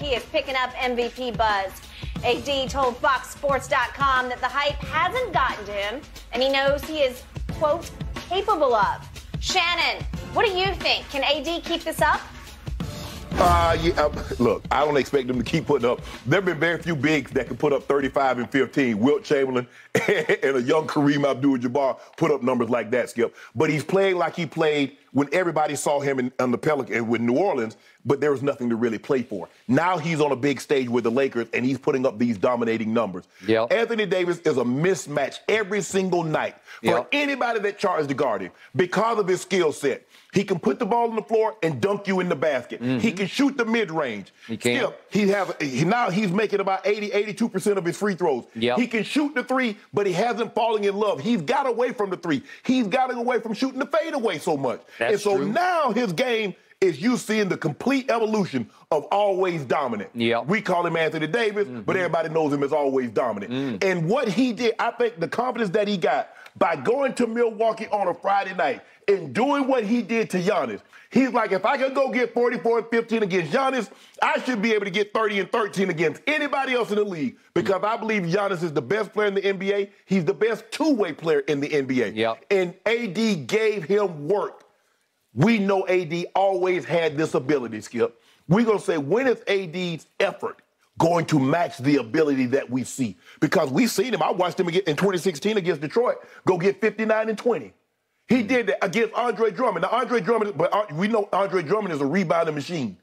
he is picking up MVP buzz. AD told FoxSports.com that the hype hasn't gotten to him, and he knows he is, quote, capable of. Shannon, what do you think? Can AD keep this up? Uh, yeah, uh, look, I don't expect them to keep putting up. There have been very few bigs that can put up 35 and 15. Wilt Chamberlain and a young Kareem Abdul-Jabbar put up numbers like that, Skip. But he's playing like he played when everybody saw him in, on the Pelican with New Orleans, but there was nothing to really play for. Now he's on a big stage with the Lakers, and he's putting up these dominating numbers. Yep. Anthony Davis is a mismatch every single night for Yep. anybody that tries to guard him because of his skill set. He can put the ball on the floor and dunk you in the basket. He can shoot the mid range. Mm-hmm. He can. He have he, now he's making about 80, 82% of his free throws. Yep. He can shoot the three, but he hasn't fallen in love. He's got away from the three. He's gotten away from shooting the fadeaway so much. That's and so true. now his game is you seeing the complete evolution of always dominant. Yep. We call him Anthony Davis, but mm-hmm. everybody knows him as always dominant. Mm. And what he did, I think the confidence that he got by going to Milwaukee on a Friday night and doing what he did to Giannis. He's like, if I can go get 44 and 15 against Giannis, I should be able to get 30 and 13 against anybody else in the league because I believe Giannis is the best player in the NBA. He's the best two-way player in the NBA. Yep. And AD gave him work. We know AD always had this ability, Skip. We're going to say, when is AD's effort going to match the ability that we see? Because we've seen him. I watched him again in 2016 against Detroit go get 59 and 20. He did that against Andre Drummond. Now, Andre Drummond, but uh, we know Andre Drummond is a rebounding machine.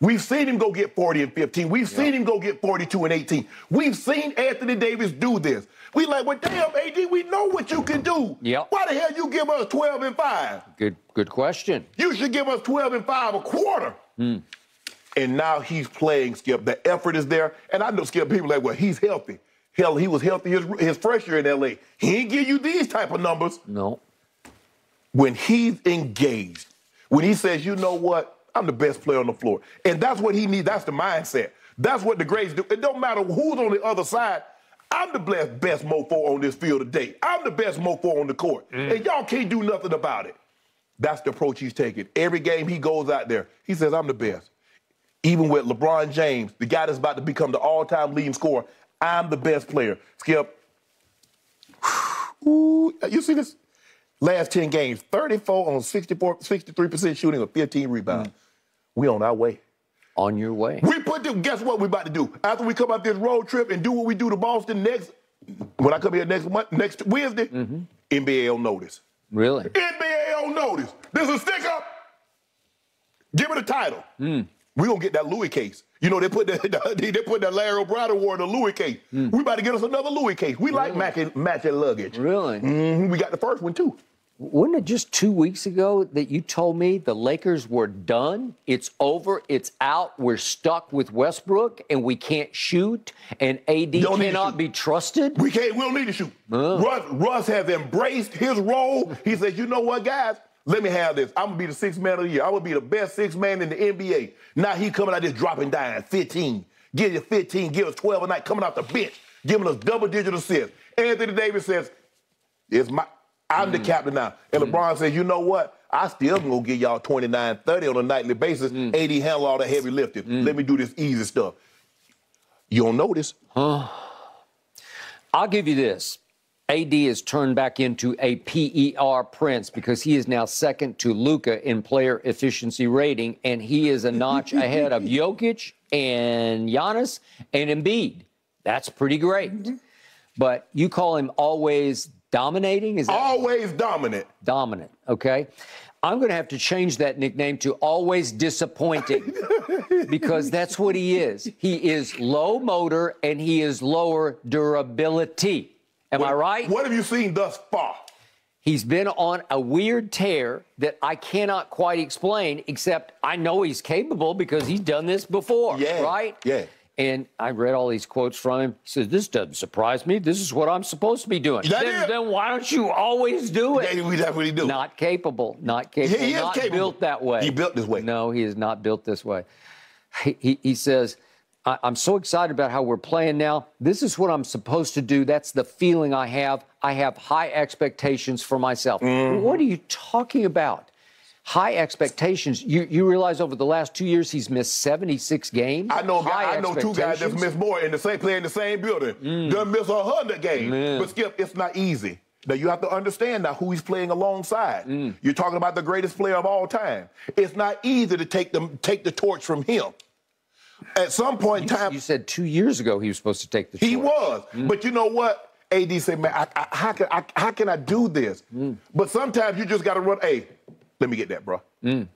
We've seen him go get 40 and 15. We've seen him go get 42 and 18. We've seen Anthony Davis do this. We like, well, damn, AD, we know what you can do. Yep. Why the hell you give us 12 and 5? Good, good question. You should give us 12 and 5 a quarter. Hmm. And now he's playing, Skip. The effort is there. And I know, Skip, people like, well, he's healthy. Hell, he was healthy his, his first year in LA. He ain't give you these type of numbers. No. When he's engaged, when he says, you know what, I'm the best player on the floor. And that's what he needs. That's the mindset. That's what the greats do. It don't matter who's on the other side. I'm the best, best mofo on this field today. I'm the best mofo on the court. Mm. And y'all can't do nothing about it. That's the approach he's taking. Every game he goes out there, he says, I'm the best. Even with LeBron James, the guy that's about to become the all-time leading scorer, I'm the best player. Skip, Ooh, you see this? Last 10 games, 34 on 64, 63% shooting with 15 rebounds. Mm. We on our way. On your way. We put them, guess what we about to do? After we come out this road trip and do what we do to Boston next, when I come here next month, next Wednesday, mm-hmm. NBA on notice. Really? NBA on notice. This is a stick up. Give it a title. Hmm. We gonna get that Louis case. You know they put that they put that Larry O'Brien award in the Louis case. Hmm. We about to get us another Louis case. We like matching matching luggage. Really? Mhm, We got the first one too. Wasn't it just two weeks ago that you told me the Lakers were done? It's over. It's out. We're stuck with Westbrook and we can't shoot. And AD Don't cannot be trusted. We can't. We don't need to shoot. Russ, Russ has embraced his role. He says, "You know what, guys? Let me have this. I'm gonna be the sixth man of the year. I'm gonna be the best sixth man in the NBA." Now he coming out just dropping down 15. Give you 15. Give us 12 a night. Coming off the bench, giving us double-digit assists. Anthony Davis says, "It's my. I'm the mm. captain now." And mm. LeBron says, "You know what? I still gonna give y'all 29, 30 on a nightly basis. Mm. AD handle all the heavy lifting. Let me do this easy stuff." You don't notice. I'll give you this. AD is turned back into a PER prince because he is now second to Luka in player efficiency rating, and he is a notch ahead of Jokic and Giannis and Embiid. That's pretty great. Mm-hmm. But you call him always dominating? Is that Always dominant. dominant? Okay. I'm going to have to change that nickname to always disappointing because that's what he is. He is low motor and he is lower durability. Am I right? What have you seen thus far? He's been on a weird tear that I cannot quite explain, except I know he's capable because he's done this before, Yeah, right? yeah. And I read all these quotes from him. He says, This doesn't surprise me. This is what I'm supposed to be doing. Then, then why don't you always do it? Yeah, we- that's what he do. Not capable. Not capable. he is not capable. built that way. He built this way. No, he is not built this way. He, he, he says, I, I'm so excited about how we're playing now. This is what I'm supposed to do. That's the feeling I have. I have high expectations for myself. Mm-hmm. What are you talking about? High expectations. You you realize over the last two years he's missed 76 games. I know, High I know two guys that's missed more in the same play in the same building. Mm. Done miss a hundred games. Man. But Skip, it's not easy. Now you have to understand now who he's playing alongside. Mm. You're talking about the greatest player of all time. It's not easy to take them take the torch from him. At some point in time, You said two years ago he was supposed to take the. he torch. was. Mm. But you know what? AD said, man, I, I, how, can, I, how can I do this? But sometimes you just got to run, hey, let me get that, bro. Mm.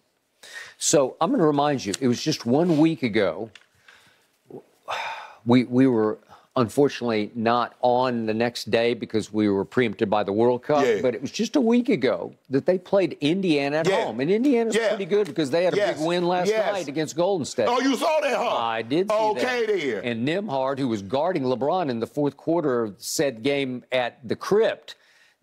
So I'm going to remind you, it was just one week ago. We we were unfortunately not on the next day because we were preempted by the World Cup. Yeah. But it was just a week ago that they played Indiana at Yeah. home, and Indiana's Yeah. pretty good because they had a Yes. big win last Yes. night against Golden State. Oh, you saw that, huh? I did see Okay, that. then. And Nembhard, who was guarding LeBron in the fourth quarter of said game at the crypt,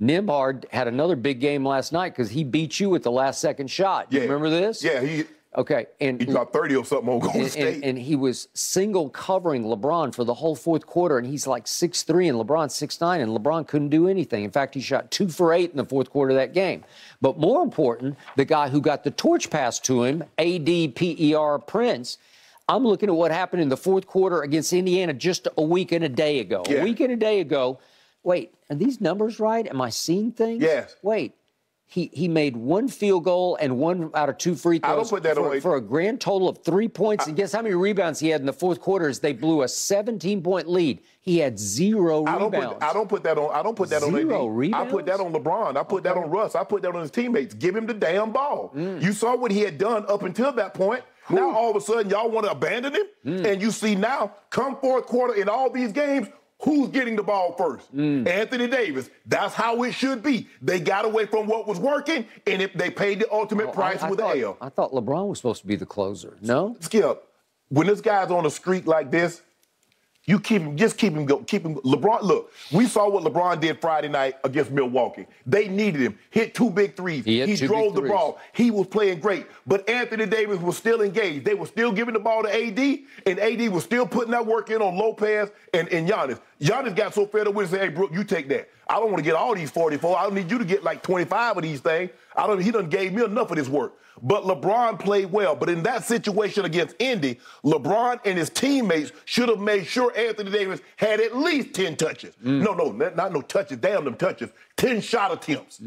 Nembhard had another big game last night because he beat you with the last second shot. You Yeah. remember this? Yeah, he, Okay. And he dropped 30 or something on Golden and, State. and, and he was single covering LeBron for the whole fourth quarter, and he's like six three, and LeBron six nine, and LeBron couldn't do anything. In fact, he shot two for eight in the fourth quarter of that game. But more important, the guy who got the torch passed to him, ADPER Prince, I'm looking at what happened in the fourth quarter against Indiana just a week and a day ago. Yeah. A week and a day ago. Wait, are these numbers right? Am I seeing things? Yes. Wait. He, he made one field goal and one out of two free I don't throws put that for, for a grand total of three points. and guess how many rebounds he had in the fourth quarter as they blew a 17 point lead? He had zero I don't rebounds. put I don't put that on I don't put that Zero on AD. I put that on LeBron. I put that on Russ. I put that on his teammates. Give him the damn ball. Mm. You saw what he had done up until that point. Now all of a sudden y'all want to abandon him, Mm. and you see now come fourth quarter in all these games. Who's getting the ball first? Mm. Anthony Davis. That's how it should be. They got away from what was working, and if they paid the ultimate Oh, price I with thought, L. I thought LeBron was supposed to be the closer. No? Skip, when this guy's on a streak like this, you keep him, just keep him go, keep him. LeBron, look, we saw what LeBron did Friday night against Milwaukee. They needed him. Hit two big threes. He two drove the threes. ball. He was playing great. But Anthony Davis was still engaged. They were still giving the ball to AD, and AD was still putting that work in on Lopez and, and Giannis. Giannis got so fed up with it, said, hey, Brooke, you take that. I don't want to get all these 44. I don't need you to get like 25 of these things. I don't. He done gave me enough of this work. But LeBron played well. But in that situation against Indy, LeBron and his teammates should have made sure Anthony Davis had at least 10 touches. Mm. No, no, not, not no touches. Damn them touches. 10 shot attempts.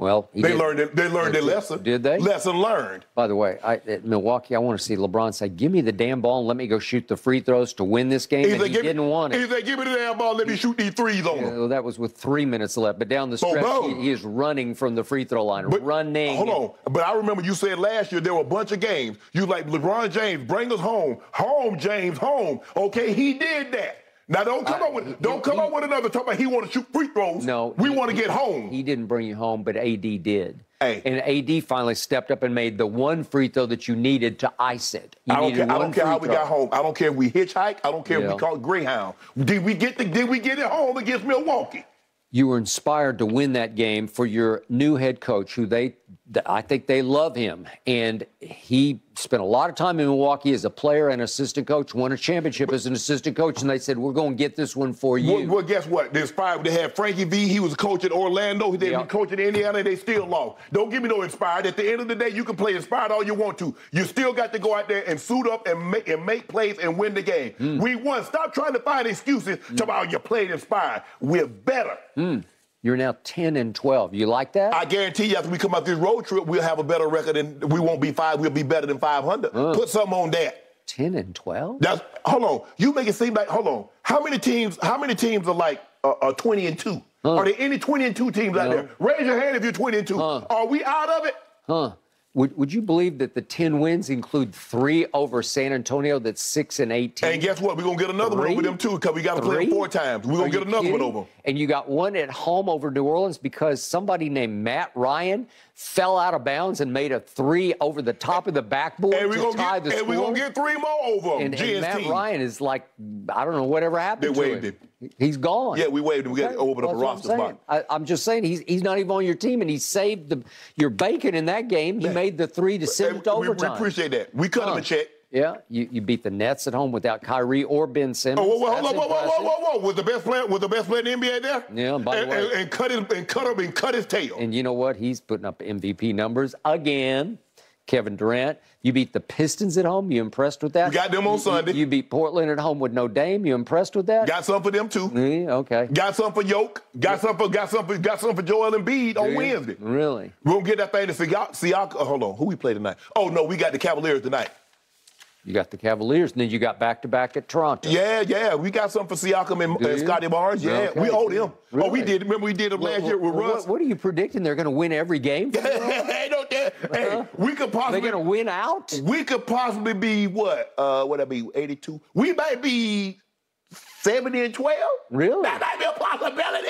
Well, They learned it, they learned their lesson. Did they? Lesson learned. By the way, I, at Milwaukee, I want to see LeBron say, "Give me the damn ball and let me go shoot the free throws to win this game." He and he give, didn't want He it. said, give me the damn ball, let me shoot these threes on them. Well, that was with three minutes left. But down the stretch, he, he is running from the free throw line, But running. Hold on. But I remember you said last year there were a bunch of games. You like LeBron James, bring us home. Home, James, home. Okay, he did that. Now don't come I- up with he- don't come he- up with another talk about he want to shoot free throws. No, we want to get home. He didn't bring you home, but AD did. Hey. And AD finally stepped up and made the one free throw that you needed to ice it. You I don't care. I don't care how free we throw. got home. I don't care if we hitchhike. I don't care if we caught Greyhound. Did we get the Did we get it home against Milwaukee? You were inspired to win that game for your new head coach, who they, th- I think they love him, and he spent a lot of time in Milwaukee as a player and assistant coach. Won a championship as an assistant coach, and they said, "We're going to get this one for you." Well, well, guess what? There's five. They had Frankie V. He was a coach at Orlando. He They Yeah. coach coaching Indiana. They still lost. Don't give me no inspired. At the end of the day, you can play inspired all you want to. You still got to go out there and suit up and make and make plays and win the game. Hmm. We won. Stop trying to find excuses to about you played inspired. We're better. You're now 10 and 12. You like that? I guarantee you, after we come out this road trip, we'll have a better record and we won't be five. We'll be better than 500. Put something on that. 10 and 12? That's hold on. You make it seem like hold on. How many teams? How many teams are like uh, uh, twenty and two? Are there any twenty and two teams out there? Raise your hand if you're twenty and two. Are we out of it? Huh. Would, would you believe that the 10 wins include three over San Antonio that's 6 and 18? And guess what? We're gonna get another one Three? over them too, because we got to play them four times. We're gonna get you another one kidding? over. And you got one at home over New Orleans because somebody named Matt Ryan fell out of bounds and made a three over the top of the backboard And we're to tie get the and score. we're gonna get three more over them. and, and Matt Ryan is like, I don't know whatever happened They to him. He's gone. Yeah, we waived him. We got to open up a I'm roster spot. I, I'm just saying he's he's not even on your team, and he saved the your bacon in that game. He made the three to send it to we, appreciate that. We cut him a check. Yeah, you, you beat the Nets at home without Kyrie or Ben Simmons. Oh, whoa, whoa, whoa, whoa, whoa, whoa, whoa! Was the best player? Was the best player in the NBA there? Yeah, by the and, way- and, and cut his and cut him and cut his tail. And you know what? He's putting up MVP numbers again. Kevin Durant. You beat the Pistons at home. You impressed with that? We got them on You- Sunday. You, beat Portland at home with no Dame. You impressed with that? got some for them too. Yeah, okay. Got some for Yoke. Got some for got some for got some for Joel Embiid on? Wednesday. Really? We're gonna get that thing to Siak. Siak oh, hold on, who we play tonight? Oh no, we got the Cavaliers tonight. You got the Cavaliers, and then you got back to back at Toronto. Yeah, yeah, we got some for Siakam and, and? Scottie Barnes. Yeah, Okay. we owe them. Oh, we did. Remember we did them last year with What- Russ. What, are you predicting? They're going to win every game? hey, don't that. Hey, we could possibly. They're going to win out? we could possibly be what? Uh, what that be? 82. We might be 70 and 12. Really? That might be a possibility.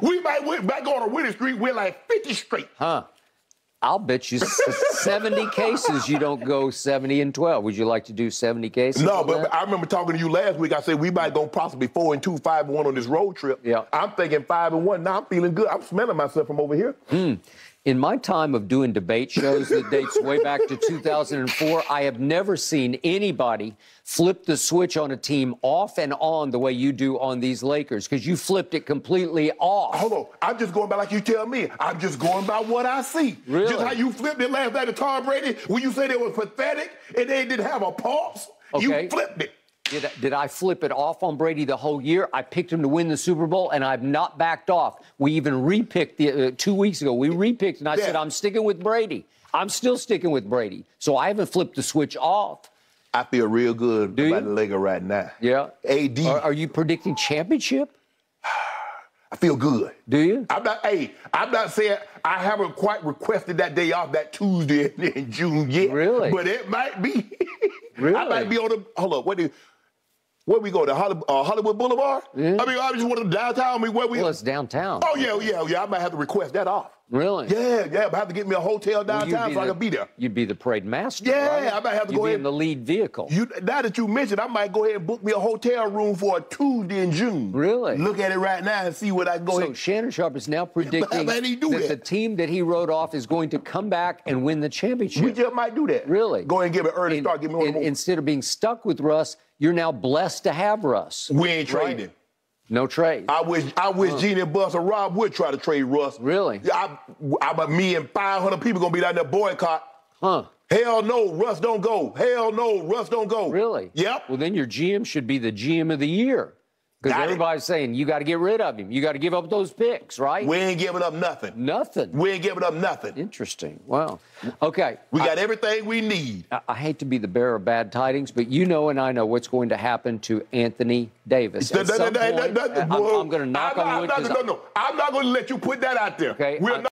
We might win, might go on a winning streak, We're like 50 straight. Huh. I'll bet you 70 cases you don't go 70 and 12. Would you like to do 70 cases? No, but that? I remember talking to you last week. I said we might go possibly four and two, five and one on this road trip. Yeah. I'm thinking five and one. Now I'm feeling good. I'm smelling myself from over here. Hmm. In my time of doing debate shows that dates way back to 2004, I have never seen anybody flip the switch on a team off and on the way you do on these Lakers because you flipped it completely off. Hold on. I'm just going by like you tell me. I'm just going by what I see. Really? Just how you flipped it last night to Tom Brady when you said it was pathetic and they didn't have a pulse. Okay. You flipped it. Did I, did I flip it off on Brady the whole year? I picked him to win the Super Bowl, and I've not backed off. We even repicked the uh, two weeks ago. We repicked, and I said I'm sticking with Brady. I'm still sticking with Brady, so I haven't flipped the switch off. I feel real good Do about you? the Lakers right now. Yeah. AD, Are, are you predicting championship? I feel good. Do you? I'm not. Hey, I'm not saying I haven't quite requested that day off that Tuesday in, June yet. Really? But it might be. I might be on the. Hold up. What do? Where we go to Hollywood, uh, Hollywood Boulevard? I mean, I just want to downtown. I mean, where we? Well, it's downtown. oh yeah, yeah, yeah. I might have to request that off. Really? Yeah, yeah. I have to get me a hotel Well, downtown so I the- can be there. You'd be the parade master. Yeah, right? I might have to You'd go be ahead- in the lead vehicle. You now that you mentioned, I might go ahead and book me a hotel room for a Tuesday in June. Really? Look at it right now and see what I can go so ahead. Shannon Sharpe is now predicting how did he do that, that? the team that he wrote off is going to come back and win the championship. We just might do that. Really? Go ahead and give it early And- start. Give me one and instead of being stuck with Russ, you're now blessed to have Russ. we ain't Right. trading. No trade. I wish I wish Gene and Buss or Rob would try to trade Russ. Really? I, I, but me and 500 people gonna be down there boycott. huh? Hell no, Russ don't go. Hell no, Russ don't go. Really? Yep. Well, then your GM should be the GM of the year. Because Got it. everybody's saying you got to get rid of him. You got to give up those picks, right? We ain't giving up nothing. Nothing. We ain't giving up nothing. Interesting. Wow. Okay. We got everything we need. I, I hate to be the bearer of bad tidings, but you know and I know what's going to happen to Anthony Davis. At That- that- point, that- that- I'm, I'm going to knock I'm on not, wood. I'm 'cause no, no, I'm not going to let you put that out there. Okay, We're I- not